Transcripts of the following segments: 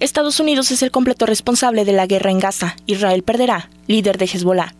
Estados Unidos es el completo responsable de la guerra en Gaza. Israel perderá. Líder de Hezbollah.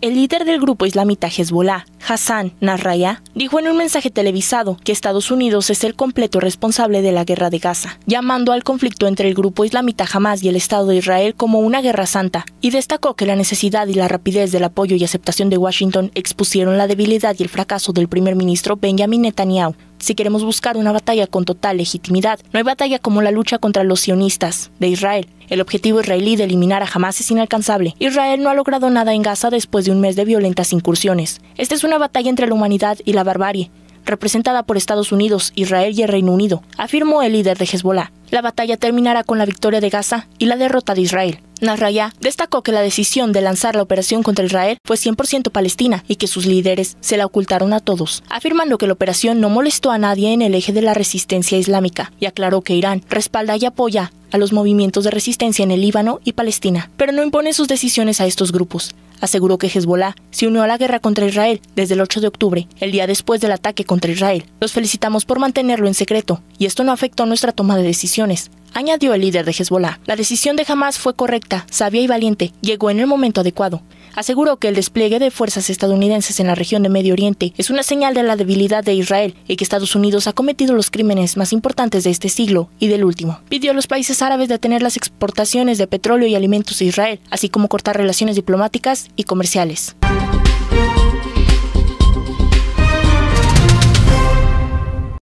El líder del grupo islamita Hezbollah, Hassan Nasrallah, dijo en un mensaje televisado que Estados Unidos es el completo responsable de la guerra de Gaza, llamando al conflicto entre el grupo islamita Hamas y el Estado de Israel como una guerra santa, y destacó que la necesidad y la rapidez del apoyo y aceptación de Washington expusieron la debilidad y el fracaso del primer ministro Benjamin Netanyahu, si queremos buscar una batalla con total legitimidad, no hay batalla como la lucha contra los sionistas de Israel. El objetivo israelí de eliminar a Hamas es inalcanzable. Israel no ha logrado nada en Gaza después de un mes de violentas incursiones. Esta es una batalla entre la humanidad y la barbarie representada por Estados Unidos, Israel y el Reino Unido, afirmó el líder de Hezbollah. La batalla terminará con la victoria de Gaza y la derrota de Israel. Nasrallah destacó que la decisión de lanzar la operación contra Israel fue 100% palestina y que sus líderes se la ocultaron a todos, afirmando que la operación no molestó a nadie en el eje de la resistencia islámica y aclaró que Irán respalda y apoya a los movimientos de resistencia en el Líbano y Palestina, pero no impone sus decisiones a estos grupos. Aseguró que Hezbollah se unió a la guerra contra Israel desde el 8 de octubre, el día después del ataque contra Israel. Los felicitamos por mantenerlo en secreto, y esto no afectó nuestra toma de decisiones, añadió el líder de Hezbollah. La decisión de Hamas fue correcta, sabia y valiente, llegó en el momento adecuado. Aseguró que el despliegue de fuerzas estadounidenses en la región de Medio Oriente es una señal de la debilidad de Israel y que Estados Unidos ha cometido los crímenes más importantes de este siglo y del último. Pidió a los países árabes detener las exportaciones de petróleo y alimentos a Israel, así como cortar relaciones diplomáticas y comerciales.